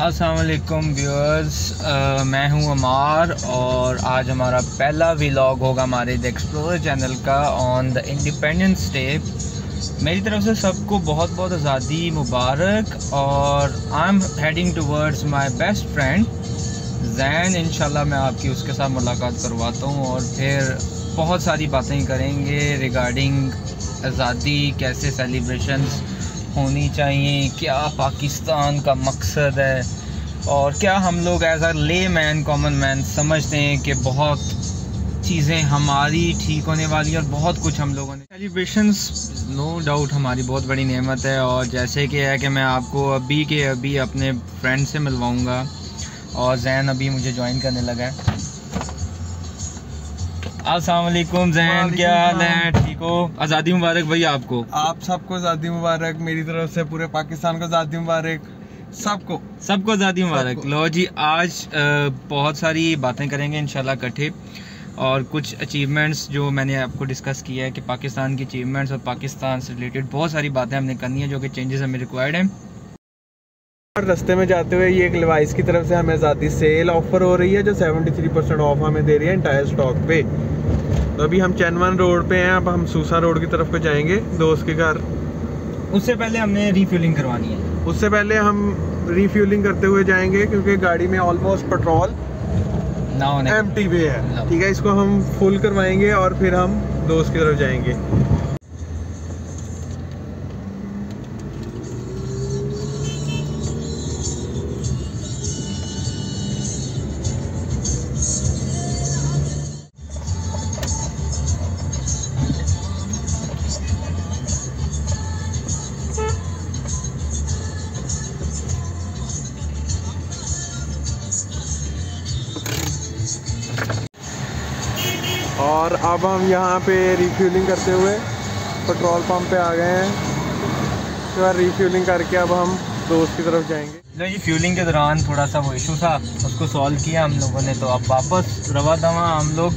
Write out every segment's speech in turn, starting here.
असलकुम व्यूअर्स मैं हूँ अमार और आज हमारा पहला व्लॉग होगा हमारे द एक्सप्लोर चैनल का ऑन द इंडिपेंडेंस डे मेरी तरफ़ से सबको बहुत बहुत आज़ादी मुबारक और I am heading towards my best friend Zain इंशाल्लाह मैं आपकी उसके साथ मुलाकात करवाता हूँ और फिर बहुत सारी बातें करेंगे रिगार्डिंग आज़ादी, कैसे सेलिब्रेशंस होनी चाहिए, क्या पाकिस्तान का मकसद है? और क्या हम लोग एज अ ले मैन कॉमन मैन समझते हैं कि बहुत चीज़ें हमारी ठीक होने वाली और बहुत कुछ हम लोगों ने सेलिब्रेशंस नो डाउट हमारी बहुत बड़ी नेमत है और जैसे कि है कि मैं आपको अभी के अभी अपने फ्रेंड से मिलवाऊँगा और जैन अभी मुझे ज्वाइन करने लगा है। असलकुम जैन क्या हाल है? ठीक हो? आज़ादी मुबारक भाई आपको। आप सबको आज़ादी मुबारक मेरी तरफ़ से पूरे पाकिस्तान को आज़ादी मुबारक। सबको। सबको आज़ादी मुबारक। लो जी आज बहुत सारी बातें करेंगे इंशाल्लाह इकट्ठे। और कुछ अचीवमेंट्स जो मैंने आपको डिस्कस किया है कि पाकिस्तान की अचीवमेंट्स और पाकिस्तान से रिलेटेड बहुत सारी बातें हमने करनी है जो कि चेंजेस हमें रिक्वायर्ड हैं। रास्ते में जाते हुए ये एक लिवाइस की तरफ़ से हमें आज़ादी सेल ऑफ़र हो रही है जो 73 परसेंट ऑफ़ हमें दे रही है इंटायर स्टॉक पे। तो अभी हम चैनवन रोड पे हैं अब हम सूसा रोड की तरफ़ को जाएँगे दोस्त के घर। उससे पहले हमने रिफ्यूलिंग करवानी है। उससे पहले हम रिफ्यूलिंग करते हुए जाएँगे क्योंकि गाड़ी में ऑलमोस्ट पेट्रोल एम टी पे है। ठीक है इसको हम फुल करवाएँगे और फिर हम दोस्त की तरफ़ जाएँगे। यहाँ पे रिफ्यूलिंग करते हुए पेट्रोल पंप पे आ गए हैं। बाद रिफ्यूलिंग करके अब हम दोस्त की तरफ़ जाएँगे। लो जी फ्यूलिंग के दौरान थोड़ा सा वो इशू था, उसको सॉल्व किया हम लोगों ने तो अब वापस रवा दवा हम लोग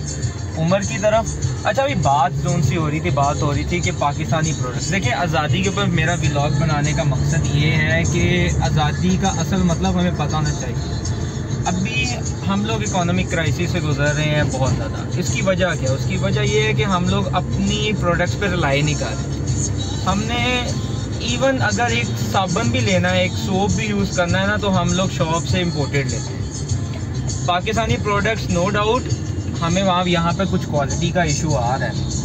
उम्र की तरफ़। अच्छा अभी बात जोन सी हो रही थी, बात हो रही थी कि पाकिस्तानी प्रोडक्ट्स देखिए, आज़ादी के ऊपर मेरा ब्लॉग बनाने का मकसद ये है कि आज़ादी का असल मतलब हमें पता होना चाहिए। अभी हम लोग इकोनॉमिक क्राइसिस से गुजर रहे हैं बहुत ज़्यादा। इसकी वजह क्या? है उसकी वजह ये है कि हम लोग अपनी प्रोडक्ट्स पर रिलाई नहीं कर रहे। हमने इवन अगर एक साबन भी लेना है, एक सोप भी यूज़ करना है ना तो हम लोग शॉप से इम्पोर्टेड लेते हैं। पाकिस्तानी प्रोडक्ट्स नो डाउट हमें वहाँ, यहाँ पर कुछ क्वालिटी का इशू आ रहा है।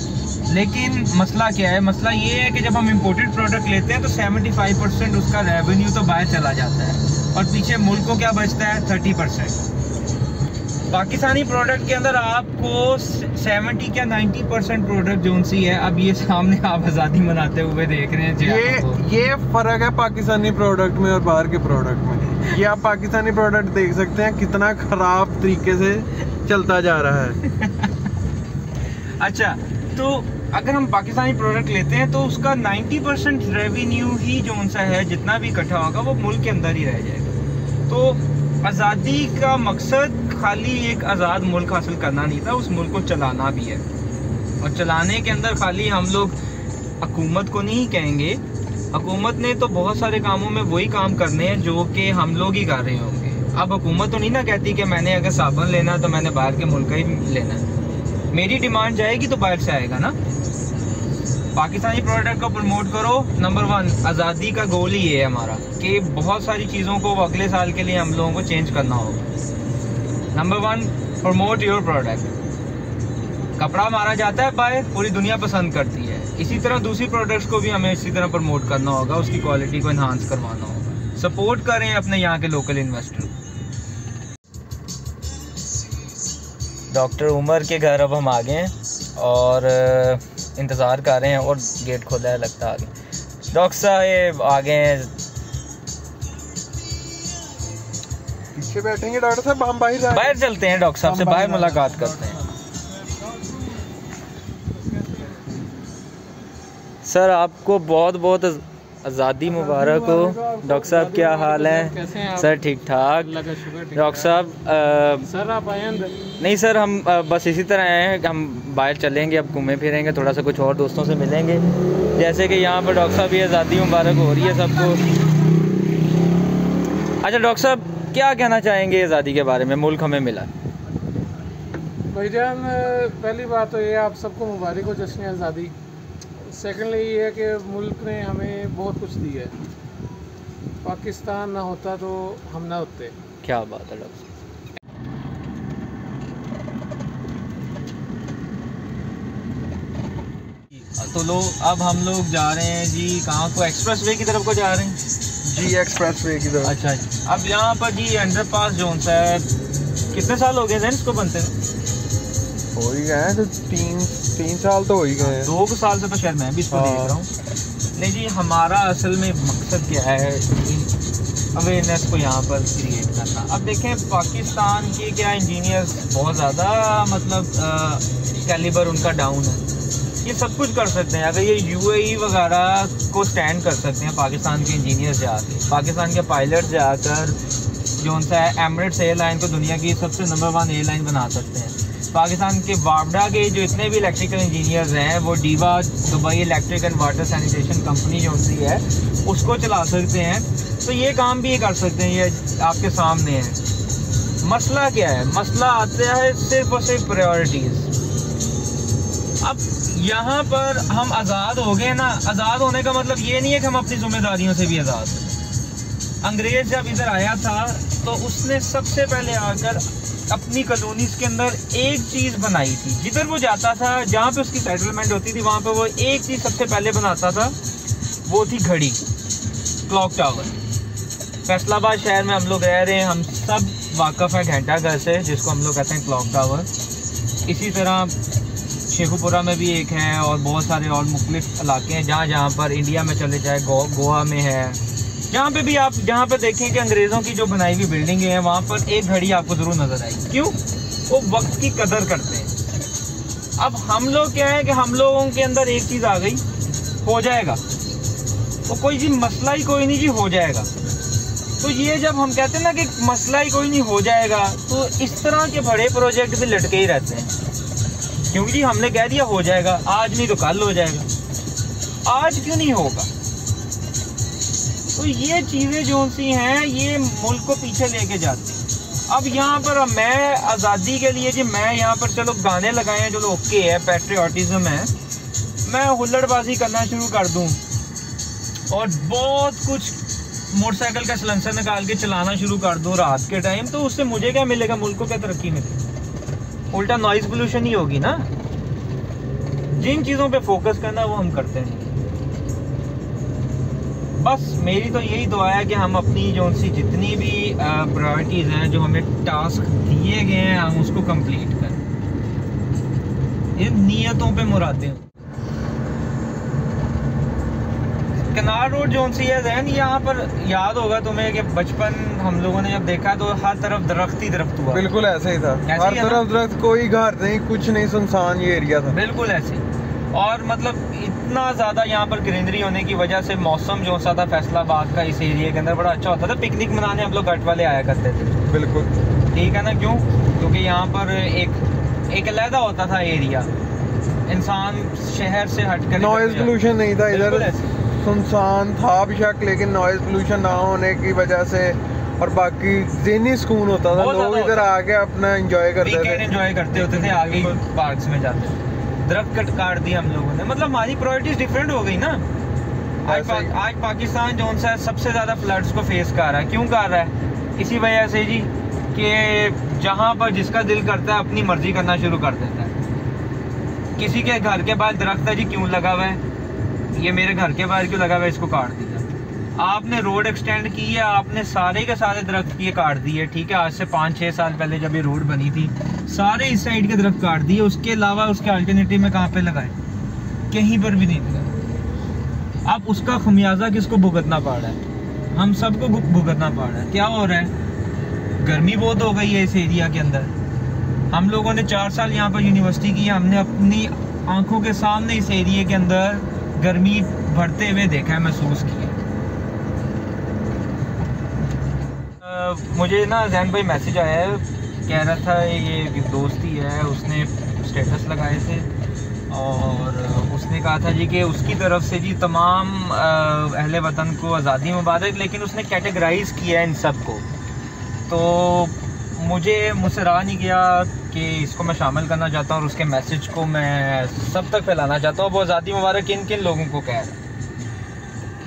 लेकिन मसला क्या है? मसला ये है कि जब हम इम्पोर्टेड प्रोडक्ट लेते हैं तो 75 परसेंट उसका रेवेन्यू तो बाहर चला जाता है। और पीछे मुल्क को क्या बचता है? थर्टी परसेंट पाकिस्तानी प्रोडक्ट के अंदर आपको सेवेंटी क्या नाइन्टी परसेंट प्रोडक्ट जो सी है अब ये सामने आप आज़ादी मनाते हुए देख रहे हैं जी ये ये फ़र्क है पाकिस्तानी प्रोडक्ट में और बाहर के प्रोडक्ट में। ये आप पाकिस्तानी प्रोडक्ट देख सकते हैं कितना ख़राब तरीके से चलता जा रहा है। अच्छा तो अगर हम पाकिस्तानी प्रोडक्ट लेते हैं तो उसका 90 परसेंट रेवेन्यू ही जो सा है जितना भी इकट्ठा होगा वो मुल्क के अंदर ही रह जाएगा। तो आज़ादी का मकसद खाली एक आज़ाद मुल्क हासिल करना नहीं था, उस मुल्क को चलाना भी है। और चलाने के अंदर खाली हम लोग हकूमत को नहीं कहेंगे। हकूमत ने तो बहुत सारे कामों में वही काम करने हैं जो कि हम लोग ही कर रहे होंगे। अब हुकूमत तो नहीं ना कहती कि मैंने अगर साबन लेना है तो मैंने बाहर के मुल्क ही लेना है। मेरी डिमांड जाएगी तो बाहर से आएगा ना। पाकिस्तानी प्रोडक्ट को प्रमोट करो। नंबर वन आज़ादी का गोल ही ये है हमारा कि बहुत सारी चीज़ों को अगले साल के लिए हम लोगों को चेंज करना होगा। Number one promote your product कपड़ा मारा जाता है बाहर पूरी दुनिया पसंद करती है। इसी तरह दूसरी प्रोडक्ट्स को भी हमें इसी तरह प्रमोट करना होगा, उसकी क्वालिटी को इन्हांस करवाना होगा। सपोर्ट करें अपने यहाँ के लोकल इन्वेस्टर डॉक्टर उमर के घर अब हम आ गए हैं और इंतज़ार कर रहे हैं और गेट खोला है, लगता आगे। डॉक्टर साहब आ गए हैं। पीछे बैठेंगे डॉक्टर साहब हम बाहर बाहर चलते हैं डॉक्टर साहब से बाहर मुलाकात करते हैं। सर आपको बहुत बहुत आज़ादी मुबारक हो। डॉक्टर साहब क्या हाल है? सर ठीक ठाक। डॉक्टर साहब सर आप आए नहीं सर हम बस इसी तरह आए हैं। हम बाहर चलेंगे अब घूमे फिरेंगे थोड़ा सा कुछ और दोस्तों से मिलेंगे। जैसे कि यहाँ पर डॉक्टर साहब ये आज़ादी मुबारक हो रही है सबको। अच्छा डॉक्टर साहब क्या कहना चाहेंगे आज़ादी के बारे में? मुल्क हमें मिला। भाई जान पहली बात तो ये आप सबको मुबारक हो जश्न आज़ादी। सेकेंडली ये है कि मुल्क ने हमें बहुत कुछ दिया है। पाकिस्तान ना होता तो हम ना होते। क्या बात है डॉक्टर तो लो अब हम लोग जा रहे हैं जी कहाँ को? एक्सप्रेस वे की तरफ़ को जा रहे हैं। जी एक्सप्रेस वे की तरफ़। अच्छा जी अब यहाँ पर जी अंडर पास जोन सा है कितने साल हो गए इसको बनते हैं हो ही गए तो तीन तीन साल तो हो ही गए दो साल से तो शायद मैं भी इसको देख हाँ। रहा हूँ। नहीं जी हमारा असल में मकसद क्या है? अवेयरनेस को यहाँ पर क्रिएट करना। अब देखें पाकिस्तान के क्या इंजीनियर्स बहुत ज़्यादा मतलब कैलिबर उनका डाउन है। ये सब कुछ कर सकते हैं। अगर ये यूएई वगैरह को स्टैंड कर सकते हैं, पाकिस्तान के इंजीनियर जाके। पाकिस्तान के पायलट जाकर, जो सा एमरेट्स एयरलाइन को दुनिया की सबसे नंबर वन एयरलाइन बना सकते हैं। पाकिस्तान के वापडा के जो इतने भी इलेक्ट्रिकल इंजीनियर्स हैं, वो diva Dubai electric and water sanitation company जो सी है, उसको चला सकते हैं। तो ये काम भी ये कर सकते हैं, ये आपके सामने है। मसला क्या है? मसला आता है सिर्फ़ और सिर्फ़ प्रायोरिटीज़ अब यहाँ पर हम आज़ाद हो गए ना, आज़ाद होने का मतलब ये नहीं है कि हम अपनी जिम्मेदारियों से भी आज़ाद अंग्रेज़ जब इधर आया था तो उसने सबसे पहले आकर अपनी कॉलोनीज के अंदर एक चीज़ बनाई थी। जिधर वो जाता था, जहाँ पे उसकी सेटलमेंट होती थी, वहाँ पे वो एक चीज़ सबसे पहले बनाता था, वो थी घड़ी क्लॉक टावर फैसलाबाद शहर में हम लोग रह रहे हैं, हम सब वाकफ़ हैं घंटा घर से, जिसको हम लोग कहते हैं क्लॉक टावर इसी तरह शेखुपुरा में भी एक है और बहुत सारे और मुख्तलिफ़ इलाके हैं। जहाँ जहाँ पर इंडिया में चले जाए गो, गोवा में है। जहाँ पे भी आप जहाँ पे देखें कि अंग्रेज़ों की जो बनाई हुई बिल्डिंगें हैं वहाँ पर एक घड़ी आपको ज़रूर नज़र आएगी। क्यों? वो वक्त की कदर करते हैं। अब हम लोग क्या है कि हम लोगों के अंदर एक चीज़ आ गई हो जाएगा। तो कोई जी मसला ही कोई नहीं जी हो जाएगा। तो ये जब हम कहते हैं ना कि मसला ही कोई नहीं हो जाएगा तो इस तरह के बड़े प्रोजेक्ट भी लटके ही रहते हैं। क्योंकि जी हमने कह दिया हो जाएगा, आज नहीं तो कल हो जाएगा। आज क्यों नहीं होगा? तो ये चीज़ें जो सी हैं, ये मुल्क को पीछे लेके जाती अब यहाँ पर मैं आज़ादी के लिए जी मैं यहाँ पर चलो गाने लगाए हैं चलो ओके है पेट्रियाटिज़म है, मैं हुल्लड़बाजी करना शुरू कर दूँ और बहुत कुछ मोटरसाइकिल का सलेंसर निकाल के चलाना शुरू कर दूँ रात के टाइम तो उससे मुझे क्या मिलेगा? मुल्क को क्या तरक्की मिलेगी? उल्टा नॉइज़ पोल्यूशन ही होगी ना? जिन चीज़ों पे फोकस करना, वो हम करते हैं। बस मेरी तो यही दुआ है कि हम अपनी जो सी जितनी भी प्रायोरिटीज़ हैं, जो हमें टास्क दिए गए हैं, हम उसको कंप्लीट करें। इन नियतों पे मुरादें कनार रोड जो सी है जहन यहाँ पर याद होगा तुम्हें कि बचपन हम लोगों ने जब देखा तो हर तरफ़ दरख्त ही दरख्त हुआ। बिल्कुल ऐसे ही था। ऐसे हर तरफ़ दरख्त कोई घर नहीं कुछ नहीं सुनसान ये एरिया था। बिल्कुल ऐसे और मतलब इतना ज़्यादा यहाँ पर ग्रीनरी होने की वजह से मौसम जो सा था फैसलाबाद का इस एरिया के अंदर बड़ा अच्छा होता था। पिकनिक मनाने हम लोग घट वाले आया करते थे। बिल्कुल। ठीक है ना? क्यों? क्योंकि यहाँ पर एक एक अलहदा होता था एरिया। इंसान शहर से हट कर नॉइज़ पोल्यूशन नहीं था इधर। सुनसान था बेशक लेकिन नॉइज़ पोल्यूशन ना होने की वजह से और बाकी जहनी सुकून होता था लोग इधर आके अपना एंजॉय करते वीकेंड थे। एंजॉय करते होते थे आगे पार्क्स में जाते। थे दरख्त कट काट दिया हम लोगों ने। मतलब हमारी प्रायोरिटीज डिफरेंट हो गई ना। आज पा, आज पाकिस्तान जो सा सबसे ज़्यादा फ्लड्स को फेस कर रहा है। क्यों कर रहा है? इसी वजह से जी कि जहाँ पर जिसका दिल करता है अपनी मर्ज़ी करना शुरू कर देता है। किसी के घर के बाहर दरख्त है जी क्यों लगा हुआ है? ये मेरे घर के बाहर क्यों लगा हुआ इसको काट दिया। आपने रोड एक्सटेंड की है, आपने सारे के सारे दरख्त ये काट दिए, ठीक है? आज से पाँच छः साल पहले जब ये रोड बनी थी, सारे इस साइड के दरख्त काट दिए। उसके अलावा उसके अल्टरनेटिव में कहाँ पे लगाए? कहीं पर भी नहीं लगाए। अब उसका खमियाजा किसको भुगतना पड़ रहा है? हम सबको भुगतना पड़ रहा है। क्या हो रहा है? गर्मी बहुत हो गई है इस एरिया के अंदर। हम लोगों ने चार साल यहाँ पर यूनिवर्सिटी की हमने अपनी आँखों के सामने इस एरिए के अंदर गर्मी बढ़ते हुए देखा है, महसूस किया मुझे ना जैन भाई मैसेज आया है, कह रहा था ये दोस्ती है, उसने स्टेटस लगाए थे, और उसने कहा था जी कि उसकी तरफ़ से जी तमाम अहले वतन को आज़ादी मुबारक, लेकिन उसने कैटेगराइज किया है इन सबको। तो मुझे मुझसे रहा नहीं गया कि इसको मैं शामिल करना चाहता हूँ और उसके मैसेज को मैं सब तक फैलाना चाहता हूँ। वो आज़ादी मुबारक किन किन लोगों को कह रहा है?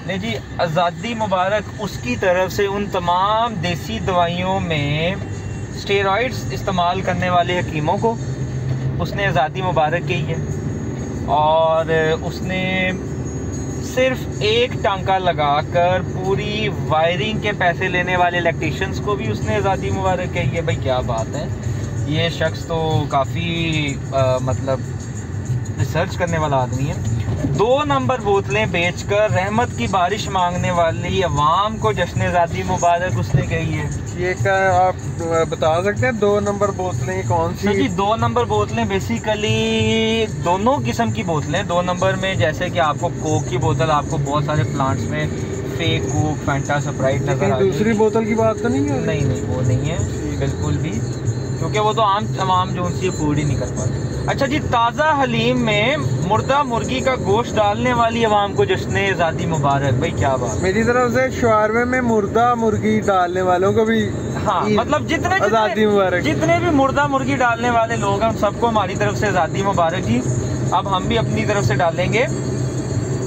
नहीं जी, आज़ादी मुबारक उसकी तरफ़ से उन तमाम देसी दवाइयों में स्टेरॉइड्स इस्तेमाल करने वाले हकीमों को उसने आज़ादी मुबारक की है। और उसने सिर्फ़ एक टांका लगाकर पूरी वायरिंग के पैसे लेने वाले इलेक्ट्रिशियंस को भी उसने आज़ादी मुबारक कही है। भाई, क्या बात है? ये शख्स तो काफ़ी मतलब रिसर्च करने वाला आदमी है। दो नंबर बोतलें बेचकर रहमत की बारिश मांगने वाली अवाम को जश्न आज़ादी मुबारक उसने कही है। ये क्या आप बता सकते हैं दो नंबर बोतलें कौन सी? जी दो नंबर बोतलें बेसिकली दोनों किस्म की बोतलें। दो नंबर में जैसे कि आपको कोक की बोतल आपको बहुत सारे प्लांट्स में फेक कोक फैंटा स्प्राइट नज़र आ रही दूसरी बोतल की बात तो नहीं है। नहीं नहीं वो नहीं है। बिल्कुल भी। क्योंकि वो तो आम तमाम जो उनसे ही नहीं कर पाते। अच्छा जी ताज़ा हलीम में मुर्दा मुर्गी का गोश्त डालने वाली आवाम को जश्न आज़ादी मुबारक। भाई क्या बात। मेरी तरफ़ से शवारवे में मुर्दा मुर्गी डालने वालों को भी हाँ मतलब जितने आज़ादी मुबारक। जितने भी मुर्दा मुर्गी डालने वाले लोग हैं उन सबको हमारी तरफ़ से आज़ादी मुबारक जी। अब हम भी अपनी तरफ़ से डालेंगे।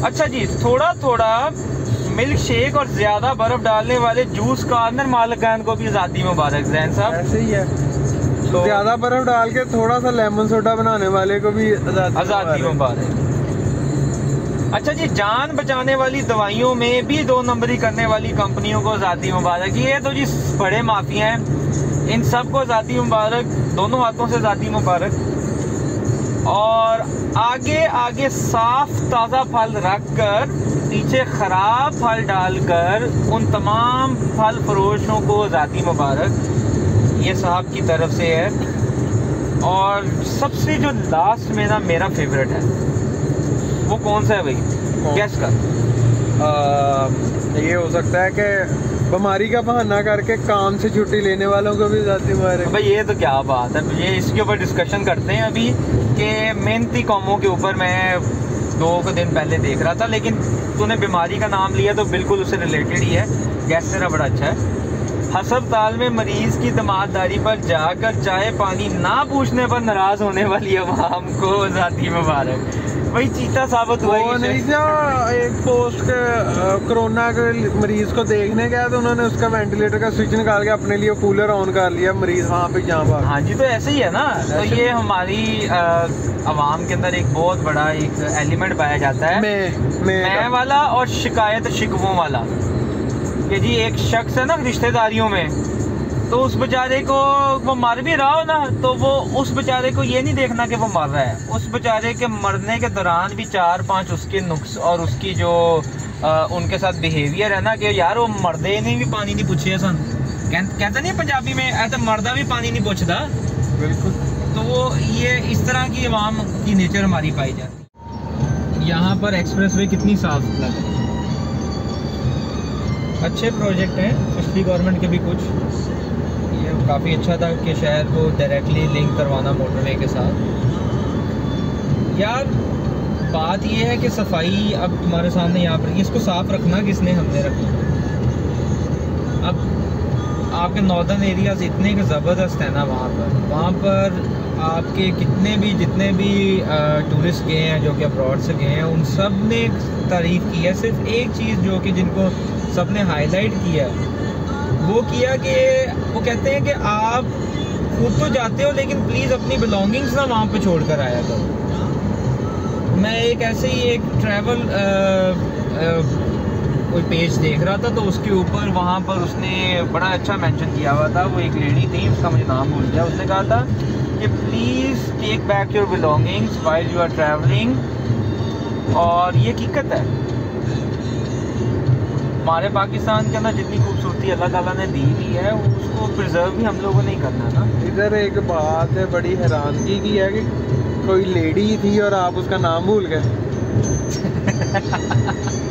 अच्छा जी थोड़ा थोड़ा मिल्क शेक और ज़्यादा बर्फ़ डालने वाले जूस कार्नर मालिकान को भी आज़ादी मुबारक जैन साहब। ऐसे ही है। तो ज़्यादा बर्फ़ डाल के थोड़ा सा लेमन सोडा बनाने वाले को भी आज़ादी आज़ादी मुबारक। मुबारक। अच्छा जी जान बचाने वाली दवाइयों में भी दो नंबरी करने वाली कंपनियों को आज़ादी मुबारक। ये तो जी बड़े माफिया हैं। इन सबको आज़ादी मुबारक दोनों हाथों से आज़ादी मुबारक। और आगे आगे साफ़ ताज़ा फल रख कर पीछे ख़राब फल डालकर उन तमाम फल फरोशों को आज़ादी मुबारक। ये साहब की तरफ़ से है। और सबसे जो लास्ट में ना मेरा फेवरेट है। वो कौन सा है भाई? गैस का आ, ये हो सकता है कि बीमारी का बहाना करके काम से छुट्टी लेने वालों को भी जाती मुबारक भाई ये तो क्या बात है। ये इसके ऊपर डिस्कशन करते हैं अभी कि मेहनती कौमों के ऊपर मैं दो को दिन पहले देख रहा था लेकिन तूने बीमारी का नाम लिया तो बिल्कुल उससे रिलेटेड ही है। गैस तेरा बड़ा अच्छा है। हस्पताल में मरीज़ की दमादारी पर जाकर चाय पानी ना पूछने पर नाराज़ होने वाली अवाम को आज़ादी मुबारक। वही चीता साबित हुआ वो नहीं शख्स। एक पोस्ट के कोरोना के मरीज़ को देखने गया तो उन्होंने उसका वेंटिलेटर का स्विच निकाल के अपने लिए कूलर ऑन कर लिया मरीज़ वहाँ पे जहाँ पर। हाँ जी तो ऐसे ही है ना। तो ये हमारी आवाम के अंदर एक बहुत बड़ा एक एलिमेंट पाया जाता है। मैं मैं मैं वाला और शिकायत शिकवों वाला। कि जी एक शख्स है ना रिश्तेदारियों में तो उस बेचारे को वो मर भी रहा हो ना तो वो उस बेचारे को ये नहीं देखना कि वो मर रहा है। उस बेचारे के मरने के दौरान भी चार पाँच उसके नुक्स और उसकी जो अ, उनके साथ बिहेवियर है ना कि यार वो मरदे ने भी पानी नहीं पूछे सन। कह- कहता नहीं पंजाबी में ऐसा मरदा भी पानी नहीं पूछता। बिल्कुल। तो वो ये इस तरह की आवाम की नेचर हमारी पाई जाती है। यहाँ पर एक्सप्रेस वे कितनी साफ़ लग रही है? अच्छे प्रोजेक्ट हैं, पिछली गवर्नमेंट के भी कुछ। ये काफ़ी अच्छा था कि शहर को डायरेक्टली लिंक करवाना मोटरवे के साथ। यार, बात ये है कि सफ़ाई अब तुम्हारे सामने यहाँ पर, इसको साफ़ रखना किसने, हमने रखना अब आपके नॉर्दर्न एरियाज़ इतने ज़बरदस्त हैं ना वहाँ पर। वहाँ पर आपके कितने भी, जितने भी टूरिस्ट गए हैं, जो कि अब्रॉड से गए हैं, उन सबने तारीफ़ की है। सिर्फ़ एक चीज़ जो कि जिनको सबने हाईलाइट किया। वो किया कि, वो कहते हैं कि आप खुद तो जाते हो, लेकिन प्लीज़ अपनी बिलोंगिंग्स ना वहाँ पे छोड़ कर आया करो। मैं एक ऐसे ही एक ट्रैवल कोई पेज देख रहा था तो उसके ऊपर वहाँ पर उसने बड़ा अच्छा मेंशन किया हुआ था। वो एक लेडी थी, उसका मुझे नाम भूल गया। उसने कहा था कि please take back your belongings while you are travelling और ये हकीकत है। हमारे पाकिस्तान के अंदर जितनी खूबसूरती अल्लाह ताला ने दी हुई है उसको प्रिजर्व भी हम लोगों ने ही करना ना। इधर एक बात है बड़ी हैरानगी की है कि कोई लेडी थी और आप उसका नाम भूल गए।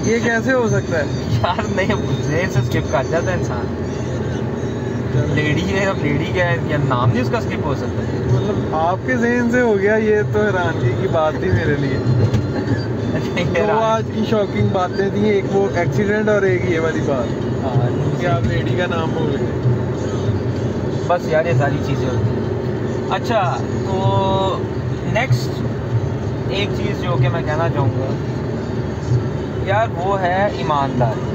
ये कैसे हो सकता है? यार नहीं भूलने से स्किप कर जाता है इंसान। लेडी है अब लेडी क्या है? या नाम नहीं उसका स्किप हो सकता? है मतलब आपके जहन से हो गया ये तो हैरानगी की बात थी मेरे लिए। तो आज की शॉकिंग बातें थी एक वो एक्सीडेंट और एक ये वाली बात। हाँ, कि आप लेडी का नाम भूल गए। बस यार ये सारी चीज़ें होती हैं। अच्छा तो नेक्स्ट एक चीज़ जो कि मैं कहना चाहूँगा यार वो है ईमानदारी।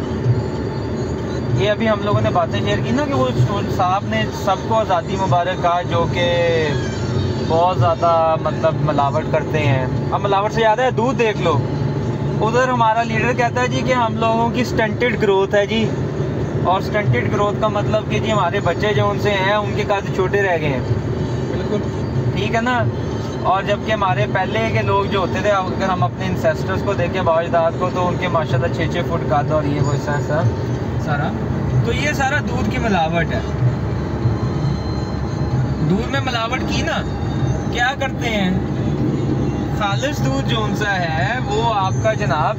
ये अभी हम लोगों ने बातें शेयर की ना कि वो साहब ने सबको आज़ादी मुबारक कहा जो कि बहुत ज़्यादा मतलब मिलावट करते हैं। अब मिलावट से ज़्यादा है दूध देख लो। उधर हमारा लीडर कहता है जी कि हम लोगों की स्टंटेड ग्रोथ है जी। और स्टंटेड ग्रोथ का मतलब कि जी हमारे बच्चे जो उनसे हैं उनके काफ़ी छोटे रह गए हैं। बिल्कुल। ठीक है ना? और जबकि हमारे पहले के लोग जो होते थे अगर हम अपने इंसेस्टर्स को देखें बाजदाद को तो उनके माशाल्लाह छः छः फुट का और ये वो ऐसा सारा। तो ये सारा दूध की मिलावट है। दूध में मिलावट की ना? क्या करते हैं? खालिश दूध जो सा है वो आपका जनाब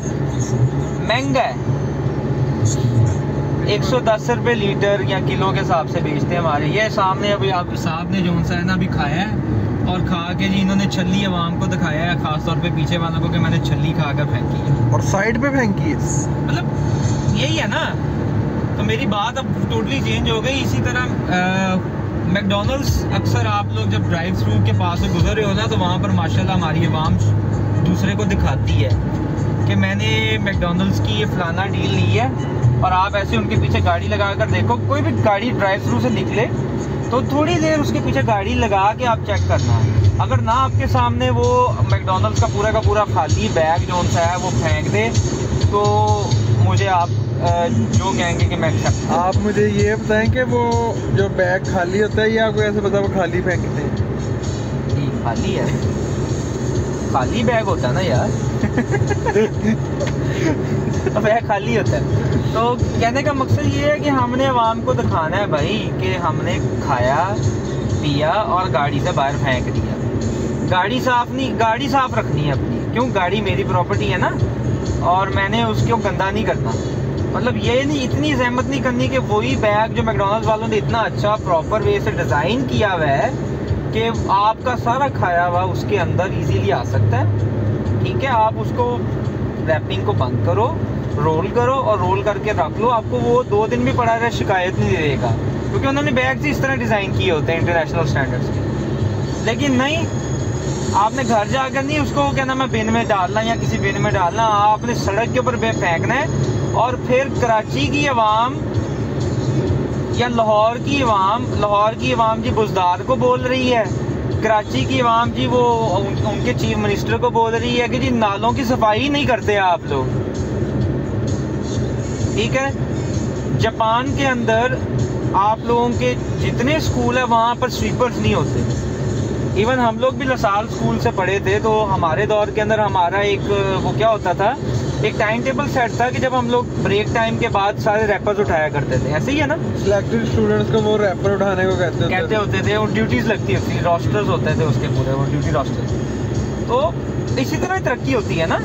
महँगा है। एक सौ दस रुपये लीटर या किलो के हिसाब से बेचते हैं हमारे। ये सामने अभी आप साहब ने जो सा है ना अभी खाया है और खा के जी इन्होंने छली आवाम को दिखाया है खास तौर पे पीछे वालों को कि मैंने छली खा कर फेंकी है। और साइड पे फेंकी है? मतलब यही है ना। तो मेरी बात अब टोटली चेंज हो गई। इसी तरह मैकडोनल्ड्स अक्सर आप लोग जब ड्राइव थ्रू के पास से गुजर रहे हो ना तो वहाँ पर माशाल्लाह हमारी आवाम दूसरे को दिखाती है कि मैंने मैकडोनल्ड्स की ये फलाना डील ली है और आप ऐसे उनके पीछे गाड़ी लगा कर देखो, कोई भी गाड़ी ड्राइव थ्रू से निकले तो थोड़ी देर उसके पीछे गाड़ी लगा के आप चेक करना। अगर ना आपके सामने वो मैकडोनल्ड्स का पूरा का पूरा खाली बैग जो है, वो फेंक दे तो मुझे आप जो कहेंगे कि मैं एक्सेप्ट आप मुझे ये बताएँ कि वो जो बैग खाली होता है या आपको ऐसे पता वो खाली फेंकते हैं? खाली है। खाली बैग होता है ना यार। बैग खाली होता है। तो कहने का मकसद ये है कि हमने आवाम को दिखाना है भाई कि हमने खाया पिया और गाड़ी से बाहर फेंक दिया। गाड़ी साफ़ नहीं गाड़ी साफ़ रखनी है अपनी। क्यों? गाड़ी मेरी प्रॉपर्टी है ना। और मैंने उसको गंदा नहीं करना। मतलब ये नहीं, इतनी जहमत नहीं करनी कि वही बैग जो मैकडोनल्ड्स वालों ने इतना अच्छा प्रॉपर वे से डिज़ाइन किया हुआ है कि आपका सारा खाया हुआ उसके अंदर इजीली आ सकता है। ठीक है, आप उसको रैपिंग को बंद करो रोल करो और रोल करके रख लो। आपको वो दो दिन भी पड़ा रहे, शिकायत नहीं देगा। क्योंकि उन्होंने बैग से इस तरह डिज़ाइन किए होते हैं इंटरनेशनल स्टैंडर्ड्स के। लेकिन नहीं, आपने घर जाकर नहीं उसको, क्या नाम है बिन में डालना या किसी बिन में डालना, आपने सड़क के ऊपर फेंकना है और फिर कराची की आवाम या लाहौर की आवाम लाहौर की आवाम जी बुजदार को बोल रही है। कराची की आवाम जी वो उन, उनके चीफ मिनिस्टर को बोल रही है कि जी नालों की सफ़ाई नहीं करते आप लोग। ठीक है? जापान के अंदर आप लोगों के जितने स्कूल है वहाँ पर स्वीपर्स नहीं होते। इवन हम लोग भी लसाल स्कूल से पढ़े थे तो हमारे दौर के अंदर हमारा एक वो क्या होता था? एक टाइम टेबल सेट था कि जब हम लोग ब्रेक टाइम के बाद सारे रैपर्स उठाया करते थे। ऐसे ही है ना? सिलेक्टेड स्टूडेंट्स को वो रैपर उठाने को कहते थे कहते होते थे और ड्यूटीज़ लगती होती थी रोस्टर्स होते थे उसके पूरे वो ड्यूटी रोस्टर तो इसी तरह तरक्की होती है ना?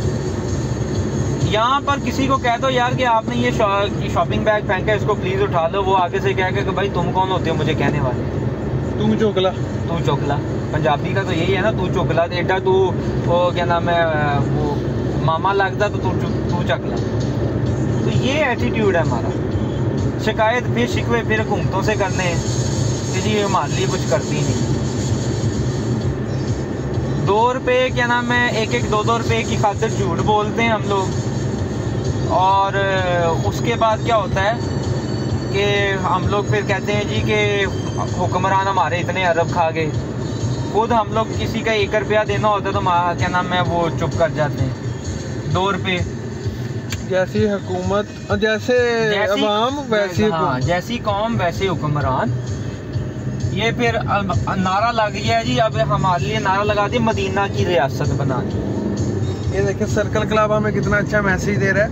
यहाँ पर किसी को कह दो यार कि आपने ये शॉपिंग बैग फेंका इसको प्लीज़ उठा लो। वो आगे से कह के भाई तुम कौन होते हो मुझे कहने वाले? तू चोकला। तू चोकला। पंजाबी का तो यही है ना तू चोकला एडा तू वो क्या नाम है वो मामा लगता तो तू तू चक ला। तो ये एटीट्यूड है हमारा। शिकायत फिर शिकवे, फिर हुकूमतों से करने। कि जी हमारे लिए कुछ करती नहीं। दो रुपये क्या नाम है एक एक दो दो रुपये की खातिर झूठ बोलते हैं हम लोग। और उसके बाद क्या होता है कि हम लोग फिर कहते हैं जी कि हुक्मरान हमारे इतने अरब खा गए। खुद हम लोग किसी का एक रुपया देना होता तो क्या नाम है, वो चुप कर जाते हैं। दो रुपये जैसी हुकूमत जैसे अवाम वैसी हाँ, जैसी कौम वैसे हुक्मरान। ये फिर नारा लग गया जी अब हमारे लिए नारा लगा दिया मदीना की रियासत बना दी। ये देखिए सर्कल क्लब हमें कितना अच्छा मैसेज दे रहा है।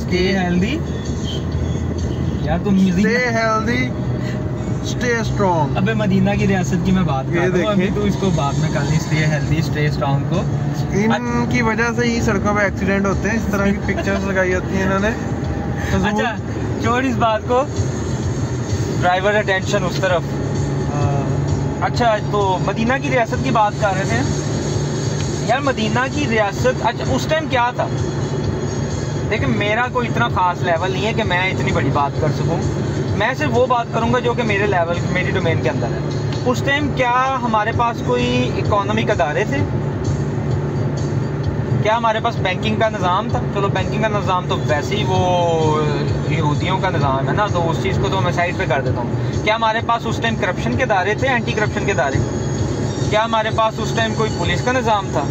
स्टे हेल्दी यार तुम हेल्दी स्टे स्ट्रॉन्ग अबे मदीना की रियासत की मैं बात कर रहा हूँ अभी तो इसको बाद में कर ली स्टे हेल्दी स्टे स्ट्रॉन्ग को। इनकी वजह से ही सड़कों पे एक्सीडेंट होते हैं इस तरह की पिक्चर्स लगाई होती हैं इन्होंने। तो अच्छा छोड़ इस बात को। ड्राइवर अटेंशन उस तरफ़। अच्छा तो मदीना की रियासत की बात कर रहे थे। यार मदीना की रियासत अच्छा उस टाइम क्या था? देखिए मेरा कोई इतना ख़ास लेवल नहीं है कि मैं इतनी बड़ी बात कर सकूँ। मैं सिर्फ़ वो बात करूँगा जो कि मेरे लेवल मेरी डोमेन के अंदर है। उस टाइम क्या हमारे पास कोई इकोनॉमिक अदारे थे? क्या हमारे पास बैंकिंग का निज़ाम था? चलो बैंकिंग का निज़ाम तो वैसे ही वो, यहूदियों का निज़ाम है ना तो उस चीज़ को तो मैं साइड पे कर देता हूँ। क्या हमारे पास उस टाइम करप्शन के दायरे थे एंटी करप्शन के दायरे क्या हमारे पास उस टाइम कोई पुलिस का निज़ाम था?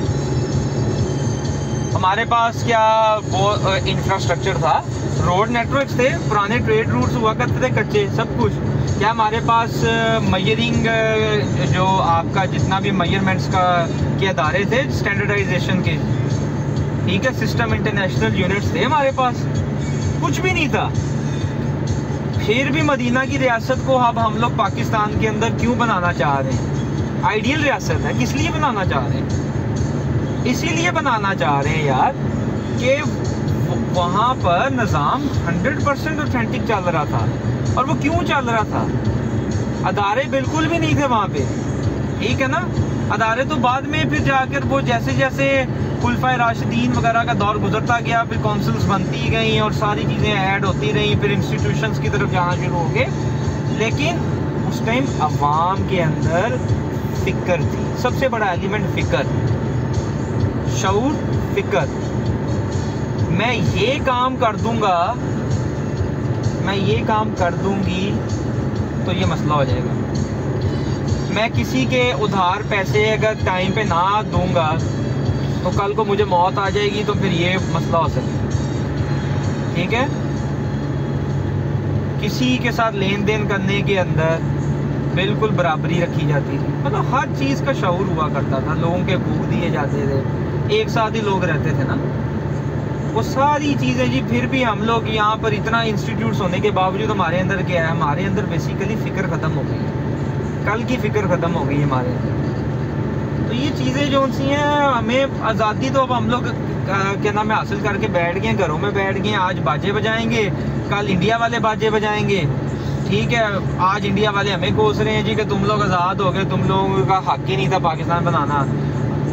हमारे पास क्या वो इंफ्रास्ट्रक्चर था? रोड नेटवर्क थे, पुराने ट्रेड रूट्स हुआ करते थे, कच्चे, सब कुछ। क्या हमारे पास मयरिंग जो आपका जितना भी मयरमेंट्स का, के अदारे थे स्टैंडर्डाइजेशन के? ठीक है सिस्टम इंटरनेशनल यूनिट्स थे हमारे पास। कुछ भी नहीं था। फिर भी मदीना की रियासत को अब हम लोग पाकिस्तान के अंदर क्यों बनाना चाह रहे हैं? आइडियल रियासत है, किस लिए बनाना चाह रहे हैं? इसीलिए बनाना चाह रहे हैं यार कि वहाँ पर निज़ाम 100 परसेंट ऑथेंटिक चल रहा था। और वो क्यों चल रहा था? अदारे बिल्कुल भी नहीं थे वहाँ पे। ठीक है ना? अदारे तो बाद में फिर जाकर वो जैसे जैसे खुलफा राशिदीन वगैरह का दौर गुजरता गया, फिर काउंसिल्स बनती गई और सारी चीज़ें ऐड होती रही, फिर इंस्टीट्यूशंस की तरफ़ जाना शुरू हो गए। लेकिन उस टाइम अवाम के अंदर फ़िक्र थी। सबसे बड़ा एलिमेंट फ़िक्र। शूर फिकर। मैं ये काम कर दूँगा, मैं ये काम कर दूँगी तो ये मसला हो जाएगा। मैं किसी के उधार पैसे अगर टाइम पे ना दूँगा तो कल को मुझे मौत आ जाएगी तो फिर ये मसला हो सकता ठीक है? किसी के साथ लेन देन करने के अंदर बिल्कुल बराबरी रखी जाती थी। मतलब हर चीज़ का शौर हुआ करता था। लोगों के भूख दिए जाते थे। एक साथ ही लोग रहते थे ना। वो सारी चीज़ें जी, फिर भी हम लोग यहाँ पर इतना इंस्टीट्यूट्स होने के बावजूद हमारे अंदर क्या है, हमारे अंदर बेसिकली फ़िक्र ख़त्म हो गई। है कल की फ़िक्र ख़त्म हो गई हमारे अंदर। तो ये चीज़ें जो सी हैं, हमें आज़ादी तो अब हम लोग क्या नाम है, हासिल करके बैठ गए, घरों में बैठ गए, आज बाजे बजाएँगे, कल इंडिया वाले बाजे बजाएँगे। ठीक है, आज इंडिया वाले हमें कोस रहे हैं जी कि तुम लोग आज़ाद हो गए, तुम लोगों का हक ही नहीं था पाकिस्तान बनाना।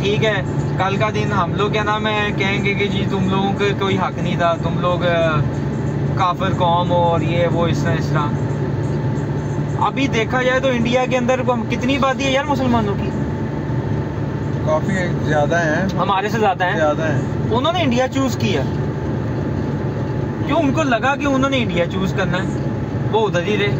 ठीक है। कल का दिन हम लोग क्या नाम है कहेंगे कि जी तुम लोगों का कोई हक नहीं था। तुम लोग काफिर कौम हो और ये वो इस तरह इस तरह। अभी देखा जाए तो इंडिया के अंदर कितनी आबादी है यार मुसलमानों की? काफ़ी ज़्यादा है। हमारे से ज़्यादा है। ज़्यादा है। उन्होंने इंडिया चूज़ किया। क्यों? उनको लगा कि उन्होंने इंडिया चूज़ करना है। वो उधर ही रहे।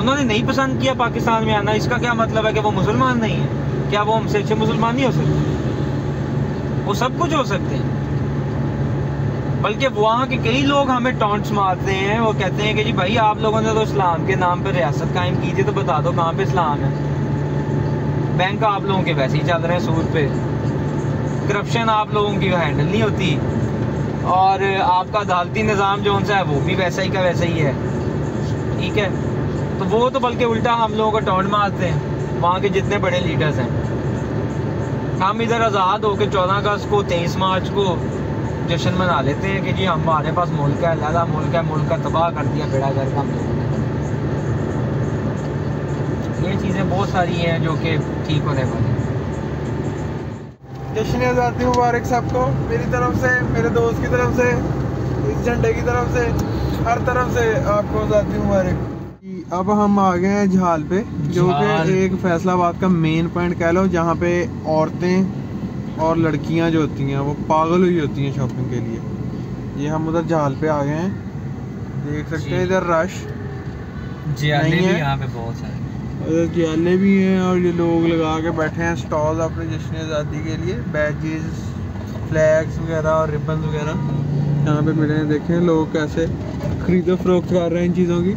उन्होंने नहीं पसंद किया पाकिस्तान में आना। इसका क्या मतलब है कि वो मुसलमान नहीं है? क्या वो हमसे अच्छे मुसलमान नहीं हो सकते? वो सब कुछ हो सकते हैं। बल्कि वहाँ के कई लोग हमें टॉन्ट्स मारते हैं, वो कहते हैं कि जी भाई, आप लोगों ने तो इस्लाम के नाम पर रियासत कायम की थी तो बता दो कहाँ पे इस्लाम है। बैंक आप लोगों के वैसे ही चल रहे हैं सूद पे। करप्शन आप लोगों की हैंडल नहीं होती। और आपका अदालती निज़ाम जो उनसे है, वो भी वैसा ही का वैसा ही है। ठीक है? तो वो तो बल्कि उल्टा हम लोगों को टॉन्ट मारते हैं, वहाँ के जितने बड़े लीडर्स हैं। हम इधर आज़ाद होकर चौदह अगस्त को, तेईस मार्च को जश्न मना लेते हैं कि जी हमारे पास मुल्क है लाला मुल्क है, मुल्क का तबाह कर दिया, बेड़ा घर का ये चीज़ें बहुत सारी हैं जो कि ठीक होने वाली जश्न आज़ादी मुबारक सबको, मेरी तरफ़ से, मेरे दोस्त की तरफ़ से, इस झंडे की तरफ़ से, हर तरफ़ से आपको आज़ादी मुबारक। अब हम आ गए हैं झाल पे जो कि एक फैसलाबाद का मेन पॉइंट कह लो जहाँ पे औरतें और लड़कियाँ जो होती हैं वो पागल हुई होती हैं शॉपिंग के लिए। ये हम उधर झाल पे आ गए हैं। देख सकते हैं इधर रश नहीं है। यहाँ पे बहुत सारे। उधर जियाले भी हैं और ये लोग लगा के बैठे हैं स्टॉल अपने जश्न आज़ादी के लिए। बैजेस फ्लैग्स वगैरह और रिबन वगैरह। यहाँ पे मिले हैं देखें लोग कैसे खरीदो फरोख्त कर रहे हैं इन चीज़ों की।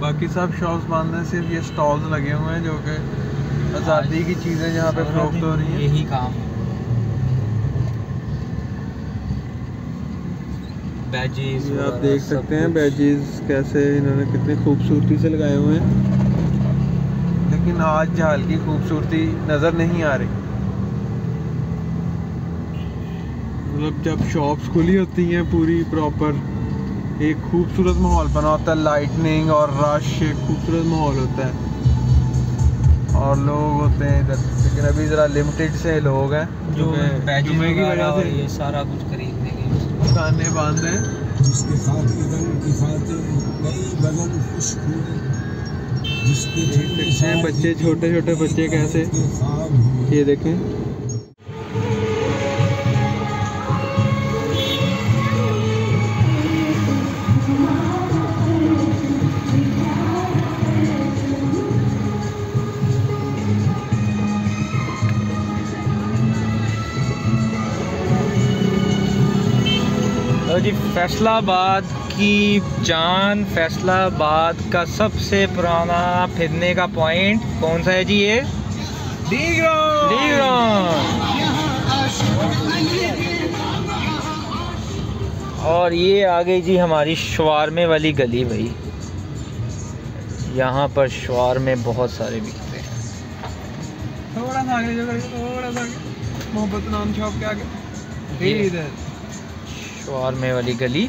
बाकी सब शॉप्स बंद हैं सिर्फ़ ये स्टॉल्स लगे हुए हैं जो कि आज़ादी की चीज़ें जहाँ पे फरोख्त हो रही हैं। यही काम बैजेस आप देख सकते हैं बैजेस कैसे इन्होंने कितनी खूबसूरती से लगाए हुए हैं। लेकिन आज झाल की खूबसूरती नज़र नहीं आ रही। मतलब जब शॉप्स खुली होती हैं पूरी प्रॉपर एक खूबसूरत माहौल बना होता है लाइटनिंग और रश एक खूबसूरत माहौल होता है। और लोग होते हैं इधर लेकिन अभी ज़रा लिमिटेड से लोग हैं जो जुमे की वजह से ये सारा कुछ खरीदने के दुकानें बंद हैं जिसके बदन हैं बच्चे छोटे छोटे बच्चे कैसे। ये देखें। फैसलाबाद की जान फैसलाबाद का सबसे पुराना फिरने का पॉइंट कौन सा है जी ये? और ये आ गई जी हमारी शवारमे वाली गली भाई। यहाँ पर शवारमे बहुत सारे बिकते हैं। थोड़ा सा आगे थोड़ा सा आगे। मोहब्बत नाम शॉप के आगे। ये- ये में वाली गली